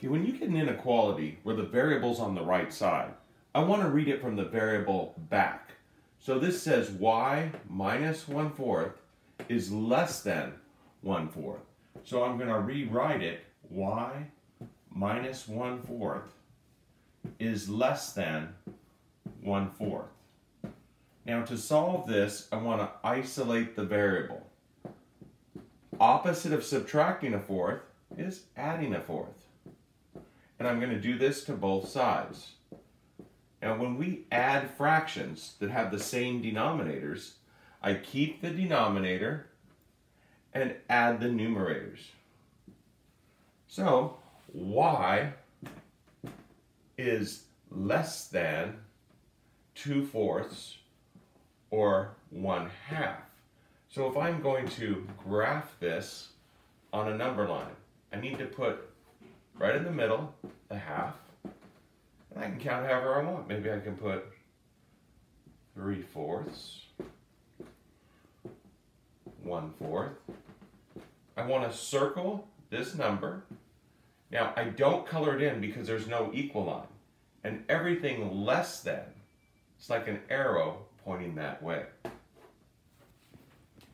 Okay, when you get an inequality where the variable's on the right side, I want to read it from the variable back. So this says y minus 1 fourth is less than 1 fourth. So I'm going to rewrite it y minus 1 fourth is less than 1 fourth. Now to solve this, I want to isolate the variable. Opposite of subtracting a fourth is adding a fourth. And I'm going to do this to both sides. Now when we add fractions that have the same denominators, I keep the denominator and add the numerators. So y is less than 2 fourths or 1 half. So if I'm going to graph this on a number line, I need to put right in the middle a half, and I can count however I want. Maybe I can put 3 fourths, one fourth. I want to circle this number. Now I don't color it in because there's no equal line. And everything less than, it's like an arrow pointing that way.